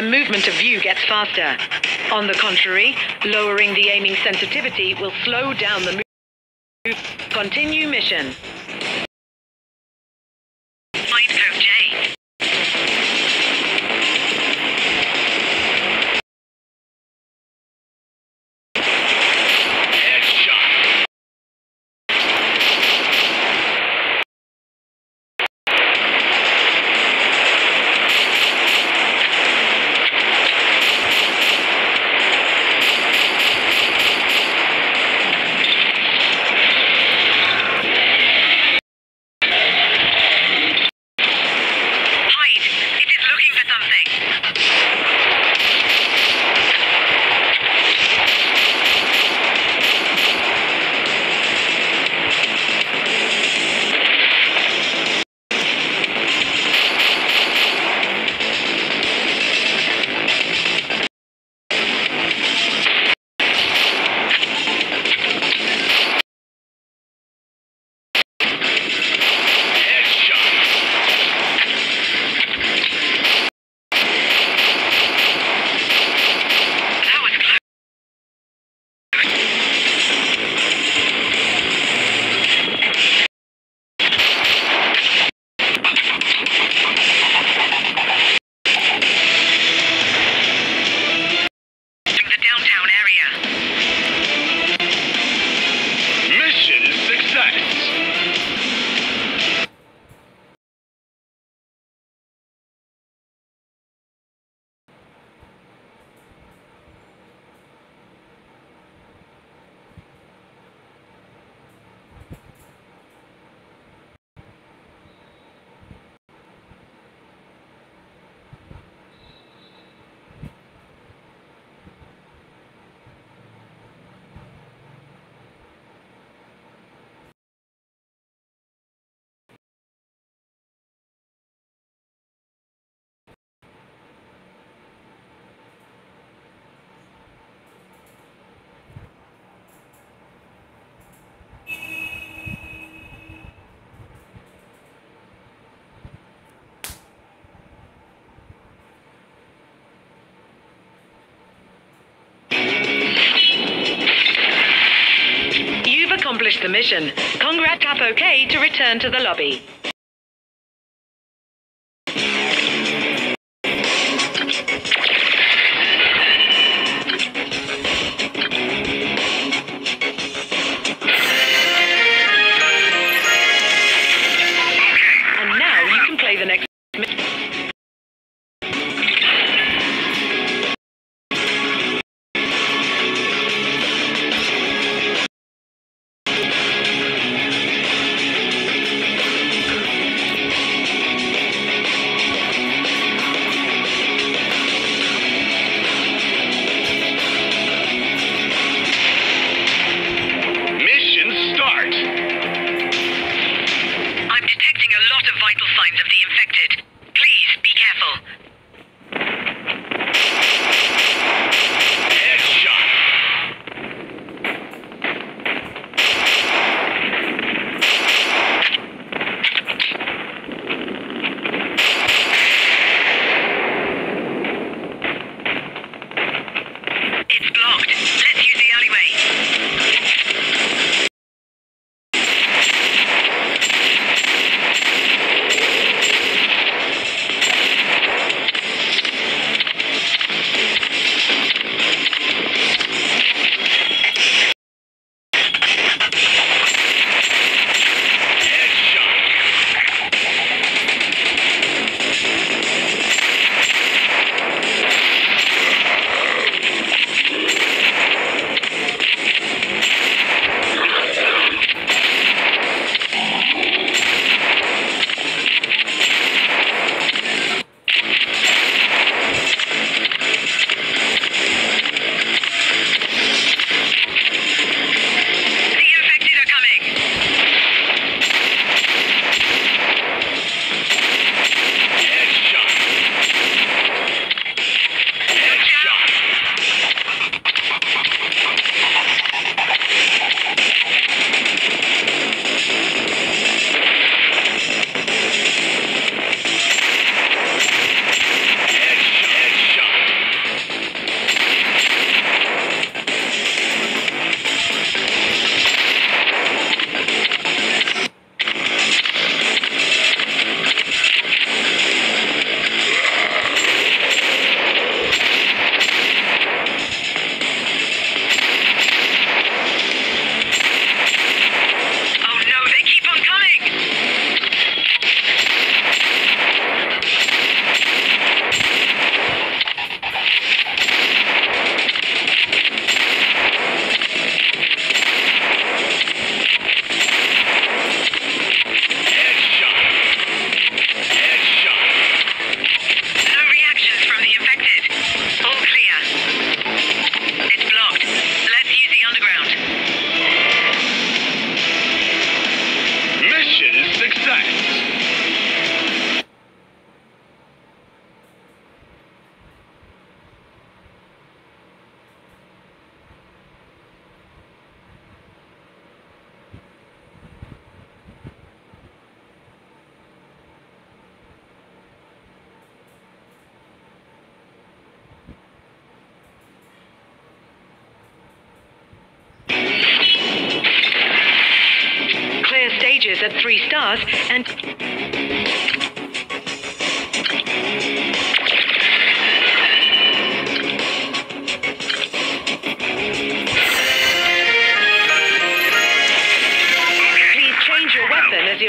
the movement of view gets faster. On the contrary, lowering the aiming sensitivity will slow down the move. Continue mission. Accomplished the mission. Congrats, tap OK to return to the lobby.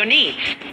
your needs.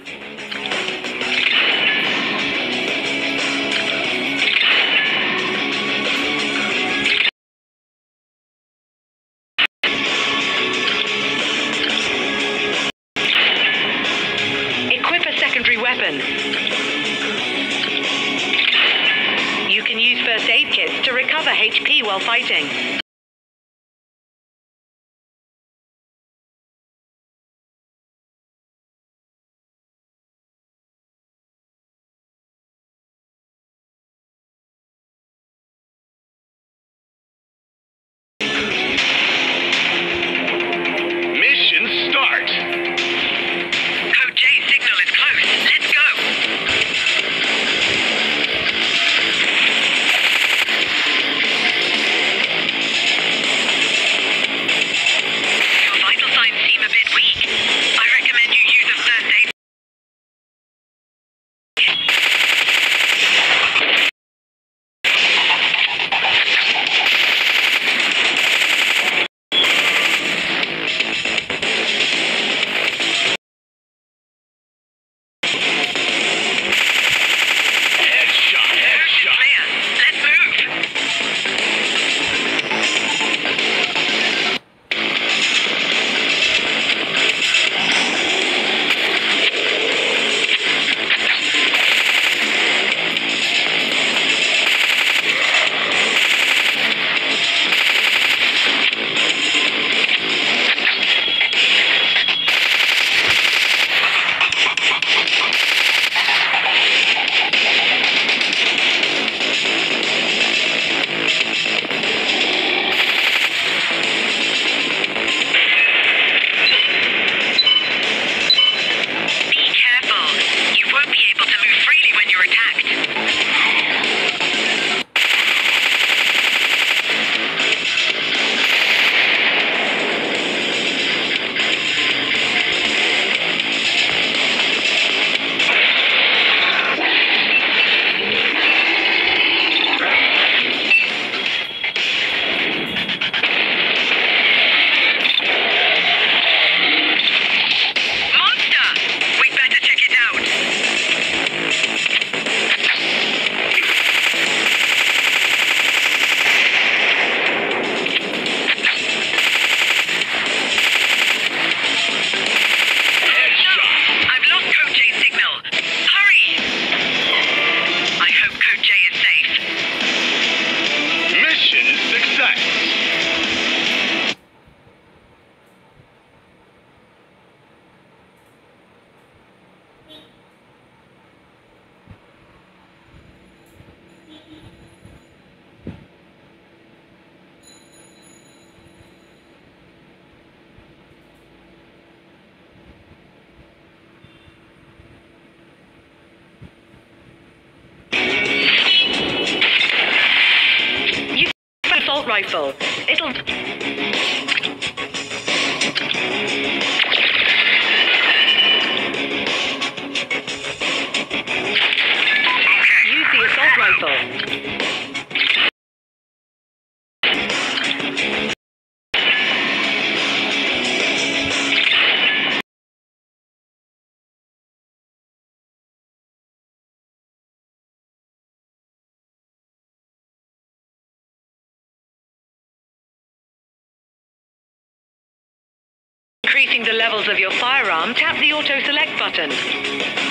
rifle. It'll. Increasing the levels of your firearm, tap the auto select button.